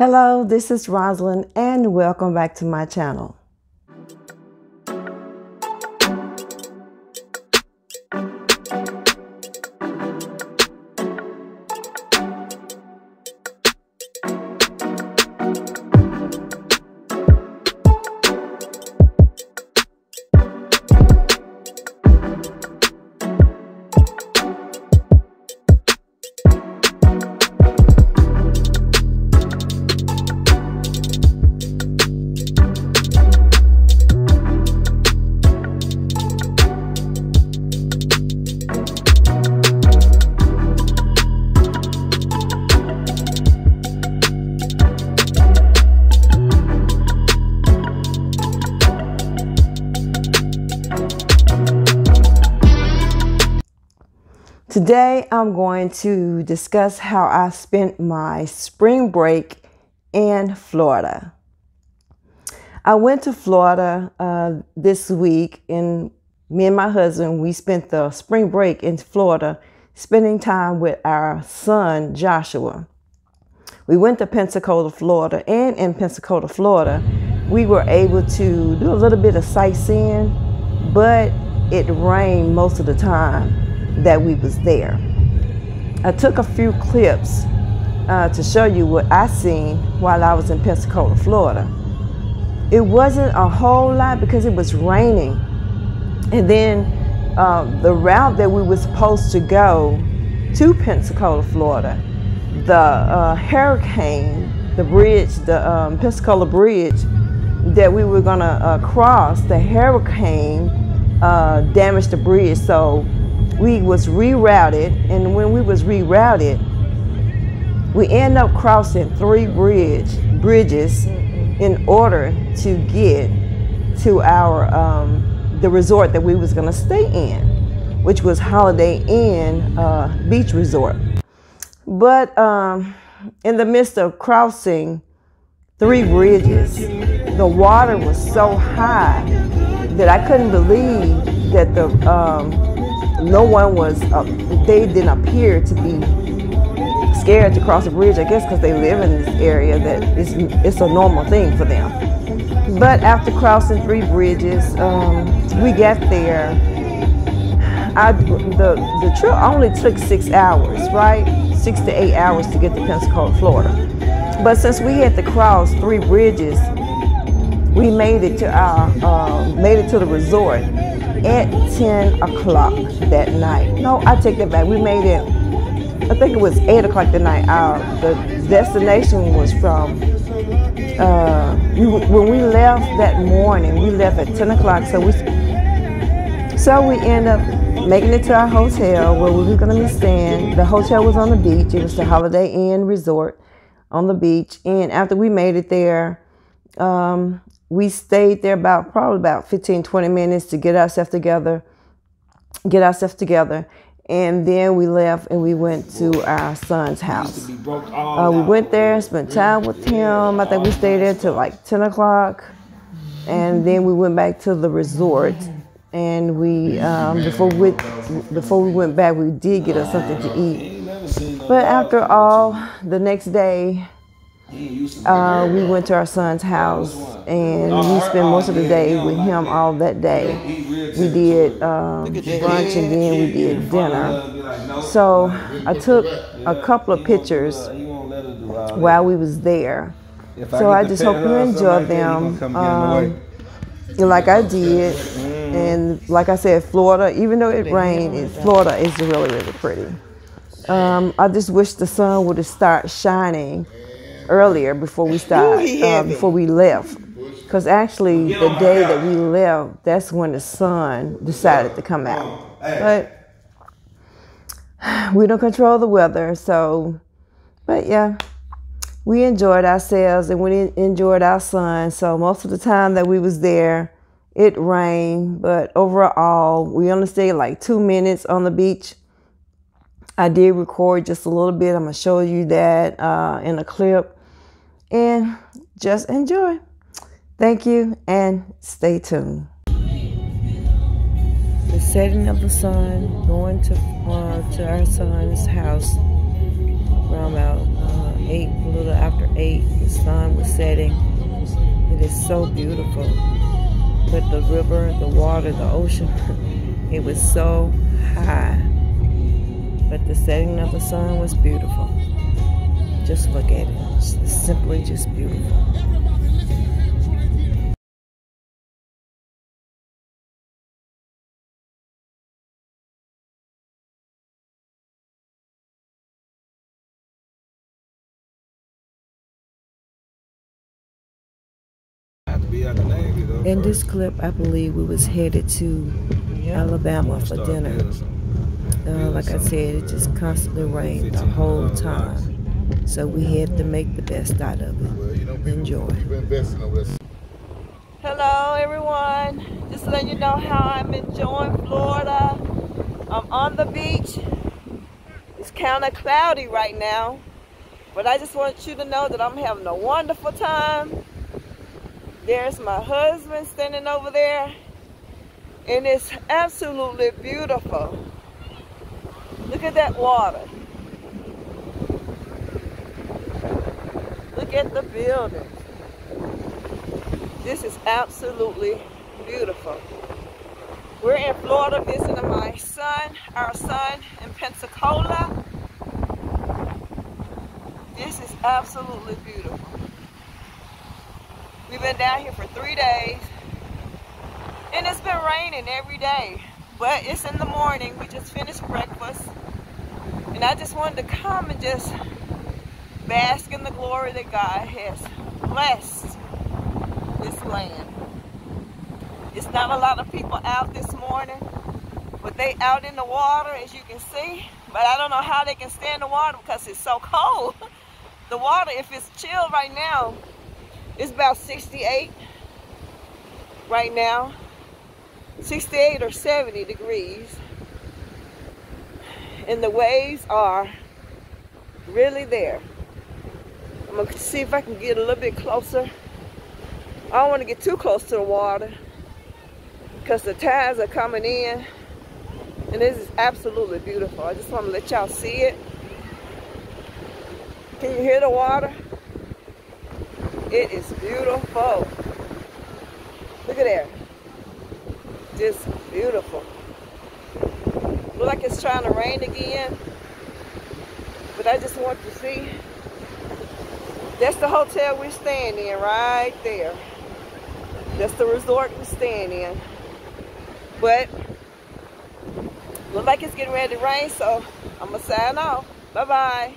Hello, this is Rosalynn and welcome back to my channel. Today, I'm going to discuss how I spent my spring break in Florida. I went to Florida uh, this week, and me and my husband, we spent the spring break in Florida spending time with our son, Joshua. We went to Pensacola, Florida, and in Pensacola, Florida, we were able to do a little bit of sightseeing, but it rained most of the time that we was there. I took a few clips uh, to show you what I seen while I was in Pensacola, Florida. It wasn't a whole lot because it was raining. And then uh, the route that we were supposed to go to Pensacola, Florida, the uh, hurricane, the bridge, the um, Pensacola Bridge that we were gonna uh, cross, the hurricane uh, damaged the bridge. So we was rerouted, and when we was rerouted, we end up crossing three bridge bridges in order to get to our um, the resort that we was gonna stay in, which was Holiday Inn uh, Beach Resort. But um, in the midst of crossing three bridges, the water was so high that I couldn't believe that the um, no one was, uh, they didn't appear to be scared to cross a bridge, I guess because they live in this area that it's, it's a normal thing for them. But after crossing three bridges, um, we got there. I, the, the trip only took six hours, right? Six to eight hours to get to Pensacola, Florida. But since we had to cross three bridges, we made it to our, uh, made it to the resort at 10 o'clock that night. No, I take that back. We made it, I think it was 8 o'clock that night. Our, the destination was from, uh, we, when we left that morning, we left at 10 o'clock. So we, so we end up making it to our hotel where we were going to be staying. The hotel was on the beach. It was the Holiday Inn Resort on the beach. And after we made it there, um, we stayed there about probably about 15, 20 minutes to get ourselves together, get ourselves together. And then we left and we went to our son's house. Uh, we went there, spent time with him. I think we stayed there till like 10 o'clock. And then we went back to the resort. And we, um, before we, before we went back, we did get us something to eat. But after all, the next day, uh, we went to our son's house and we spent most of the day with him all that day. We did um, brunch and then we did dinner. So I took a couple of pictures while we was there. So I just hope you enjoy them um, like I did. And like I said, Florida, even though it rained, Florida is really, really pretty. Um, I just wish the sun would have started shining earlier before we started, uh, before we left. Because actually, the day that we left, that's when the sun decided to come out. But we don't control the weather, so, but yeah, we enjoyed ourselves and we enjoyed our sun. So most of the time that we was there, it rained, but overall, we only stayed like two minutes on the beach. I did record just a little bit. I'm gonna show you that uh, in a clip and just enjoy. Thank you and stay tuned. The setting of the sun, going to uh, to our son's house around about uh, 8, a little after 8. The sun was setting. It is so beautiful. With the river, the water, the ocean, it was so high. But the setting of the sun was beautiful. Just look at it. It's simply just beautiful. In this clip, I believe we was headed to Alabama for dinner. Uh, like I said, it just constantly rained the whole time. So we had to make the best out of it. well you know Enjoy. Hello, everyone. Just letting you know how I'm enjoying Florida. I'm on the beach. It's kind of cloudy right now. But I just want you to know that I'm having a wonderful time. There's my husband standing over there. And it's absolutely beautiful. Look at that water. Look at the building. This is absolutely beautiful. We're in Florida visiting my son, our son in Pensacola. This is absolutely beautiful. We've been down here for three days. And it's been raining every day. But it's in the morning. We just finished breakfast. And I just wanted to come and just bask in the glory that God has blessed this land. It's not a lot of people out this morning. But they out in the water as you can see. But I don't know how they can stand the water because it's so cold. The water, if it's chill right now, it's about 68 right now. 68 or 70 degrees. And the waves are really there. I'm to see if I can get a little bit closer. I don't want to get too close to the water because the tides are coming in. And this is absolutely beautiful. I just want to let y'all see it. Can you hear the water? It is beautiful. Look at there. Just beautiful. Look like it's trying to rain again. But I just want to see. That's the hotel we're staying in right there. That's the resort we're staying in. But look like it's getting ready to rain, so I'm gonna sign off. Bye-bye.